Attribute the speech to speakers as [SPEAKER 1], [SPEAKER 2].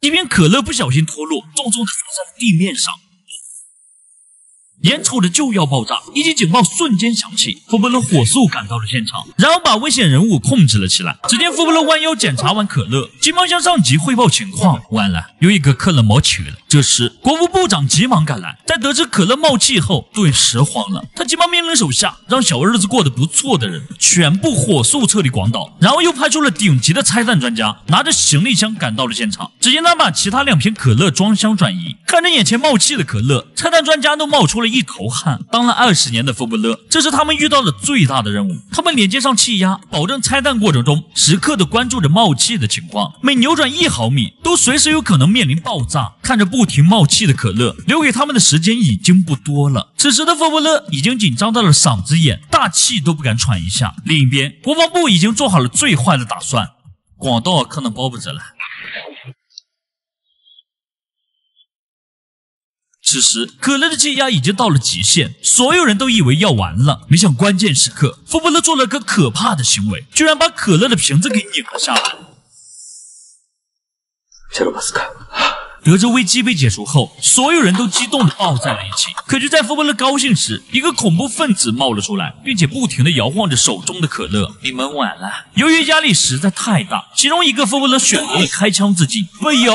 [SPEAKER 1] 一瓶可乐不小心脱落，重重的砸在了地面上。眼瞅着就要爆炸，一级警报瞬间响起，福布勒火速赶到了现场，然后把危险人物控制了起来。只见福布勒弯腰检查完可乐，急忙向上级汇报情况。完了，有一个可乐冒气了。这时，国务部长急忙赶来，在得知可乐冒气后，顿时慌了。他急忙命令手下，让小日子过得不错的人全部火速撤离广岛，然后又派出了顶级的拆弹专家，拿着行李箱赶到了现场。只见他把其他两瓶可乐装箱转移，看着眼前冒气的可乐，拆弹专家都冒出了。一头汗，当了二十年的福布勒，这是他们遇到的最大的任务。他们连接上气压，保证拆弹过程中时刻的关注着冒气的情况，每扭转一毫米都随时有可能面临爆炸。看着不停冒气的可乐，留给他们的时间已经不多了。此时的福布勒已经紧张到了嗓子眼，大气都不敢喘一下。另一边，国防部已经做好了最坏的打算，广道可能保不着了。此时，可乐的气压已经到了极限，所有人都以为要完了。没想关键时刻，福伯勒做了个可怕的行为，居然把可乐的瓶子给拧了下来。得知危机被解除后，所有人都激动地抱在了一起。可就在福伯勒高兴时，一个恐怖分子冒了出来，并且不停地摇晃着手中的可乐。你们晚了。由于压力实在太大，其中一个福伯勒选择了开枪自尽。哎呦！